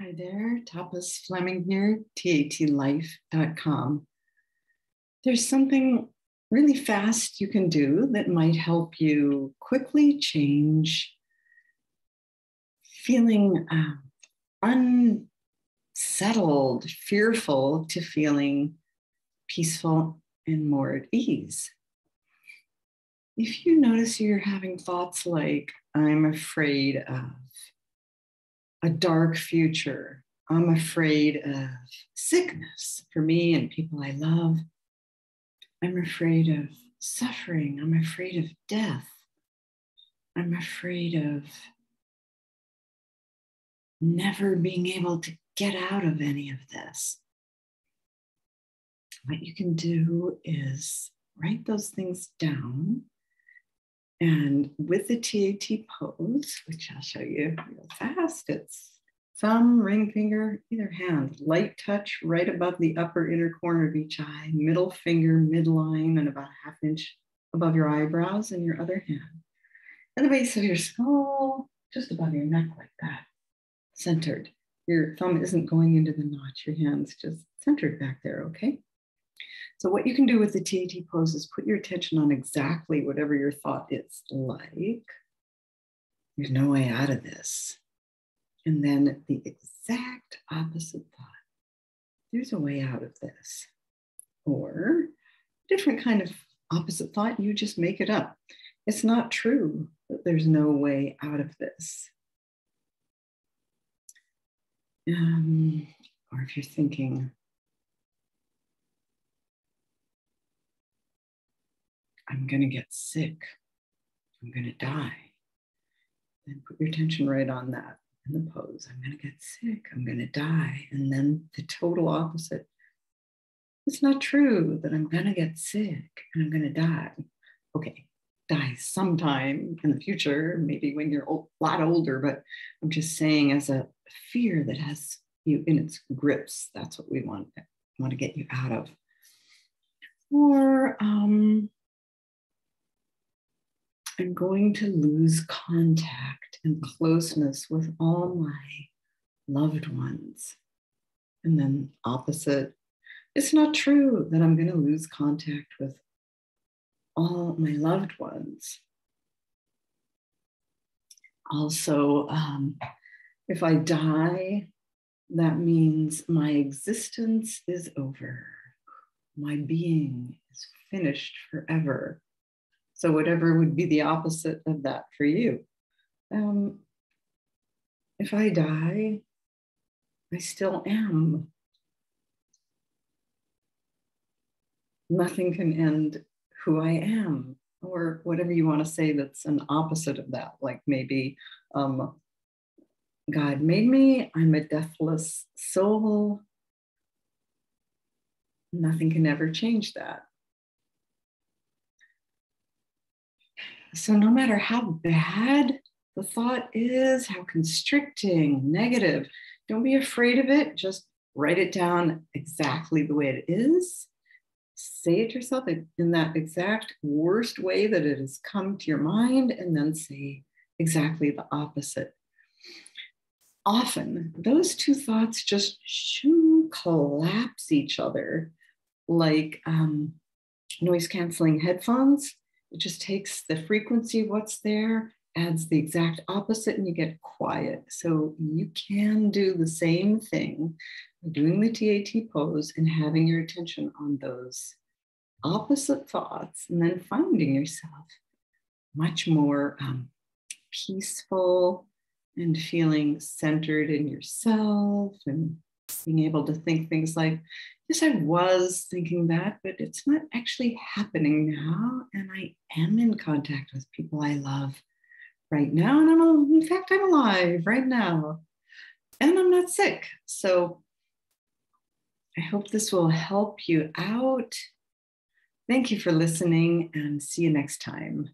Hi there, Tapas Fleming here, tatlife.com. There's something really fast you can do that might help you quickly change feeling uh, unsettled, fearful to feeling peaceful and more at ease. If you notice you're having thoughts like, I'm afraid of a dark future. I'm afraid of sickness for me and people I love. I'm afraid of suffering. I'm afraid of death. I'm afraid of never being able to get out of any of this. What you can do is write those things down. And with the TAT pose, which I'll show you real fast, it's thumb, ring finger, either hand, light touch right above the upper inner corner of each eye, middle finger, midline, and about a half inch above your eyebrows, and your other hand. And the base of your skull, just above your neck, like that, centered. Your thumb isn't going into the notch, your hand's just centered back there, okay? So, what you can do with the TAT pose is put your attention on exactly whatever your thought is like. There's no way out of this and then the exact opposite thought. There's a way out of this. Or different kind of opposite thought, you just make it up. It's not true that there's no way out of this. Um, or if you're thinking, I'm going to get sick, I'm going to die, then put your attention right on that in the pose. I'm going to get sick. I'm going to die. And then the total opposite. It's not true that I'm going to get sick and I'm going to die. Okay, die sometime in the future, maybe when you're a lot older, but I'm just saying as a fear that has you in its grips. That's what we want, want to get you out of. Or um, I'm going to lose contact and closeness with all my loved ones. And then, opposite, it's not true that I'm going to lose contact with all my loved ones. Also, um, if I die, that means my existence is over. My being is finished forever. So, whatever would be the opposite of that for you. Um, if I die, I still am. Nothing can end who I am, or whatever you want to say that's an opposite of that. Like maybe um, God made me, I'm a deathless soul. Nothing can ever change that. So, no matter how bad the thought is, how constricting, negative, don't be afraid of it. Just write it down exactly the way it is. Say it yourself in that exact worst way that it has come to your mind, and then say exactly the opposite. Often, those two thoughts just shoo, collapse each other like um, noise canceling headphones it just takes the frequency, of what's there, adds the exact opposite, and you get quiet. So you can do the same thing doing the TAT pose and having your attention on those opposite thoughts, and then finding yourself much more um, peaceful and feeling centered in yourself and being able to think things like, yes, I was thinking that, but it's not actually happening now. And I am in contact with people I love right now. And I'm, in fact, I'm alive right now. And I'm not sick. So I hope this will help you out. Thank you for listening and see you next time.